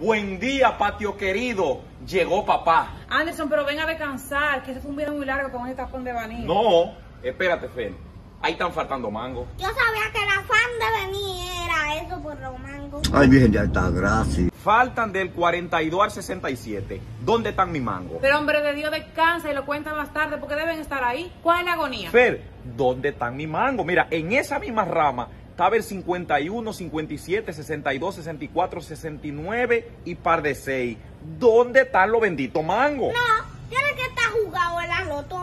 Buen día, patio querido. Llegó papá. Anderson, pero ven a descansar, que ese fue un video muy largo con ese tapón de vanilla. No, espérate, Fel. Ahí están faltando mangos. Yo sabía que la fan de venir era eso por los mangos. Ay, Virgen de Alta Gracia. Faltan del 42 al 67. ¿Dónde están mis mangos? Pero hombre de Dios, descansa y lo cuenta más tarde porque deben estar ahí. ¿Cuál es la agonía? Fer, ¿dónde están mis mangos? Mira, en esa misma rama estaba el 51, 57, 62, 64, 69 y par de 6. ¿Dónde están los benditos mangos? No,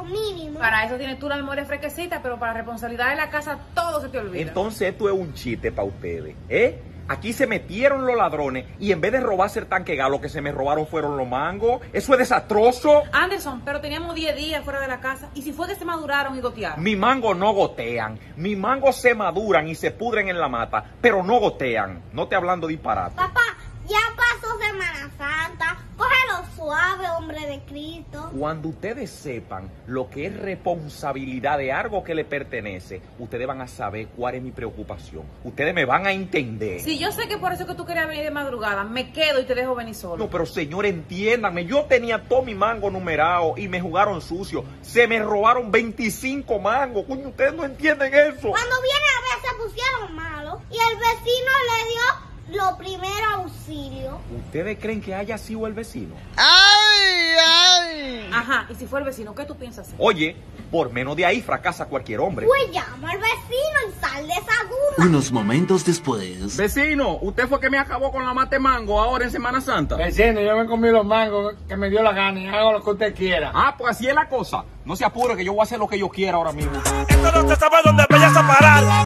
mínimo. Para eso tienes tú la memoria fresquecita, pero para responsabilidad de la casa todo se te olvida. Entonces esto es un chiste para ustedes, ¿eh? Aquí se metieron los ladrones y en vez de robarse el tanque gas, lo que se me robaron fueron los mangos. Eso es desastroso. Anderson, pero teníamos 10 días fuera de la casa y si fue que se maduraron y gotearon. Mi mango no gotean. Mi mango se maduran y se pudren en la mata, pero no gotean. No te hablando disparate. Papá, ya pasó Semana Santa. Cógelo suave, hombre de Cristo. Cuando ustedes sepan lo que es responsabilidad de algo que le pertenece, ustedes van a saber cuál es mi preocupación. Ustedes me van a entender. Si yo sé que por eso que tú querías venir de madrugada, me quedo y te dejo venir solo. No, pero señor, entiéndanme. Yo tenía todo mi mango numerado y me jugaron sucio. Se me robaron 25 mangos. Coño, ustedes no entienden eso. Cuando viene a ver se pusieron malos y el vecino le dio lo primero auxilio. ¿Ustedes creen que haya sido el vecino? Ajá, y si fue el vecino, ¿qué tú piensas hacer? Oye, por menos de ahí fracasa cualquier hombre. Pues llama al vecino y sal de esa duda. Unos momentos después. Vecino, usted fue que me acabó con la mate mango ahora en Semana Santa. Vecino, yo me comí los mangos que me dio la gana y hago lo que usted quiera. Ah, pues así es la cosa. No se apure que yo voy a hacer lo que yo quiera ahora mismo. Esto no se sabe dónde vayas a parar.